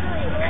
Congratulations.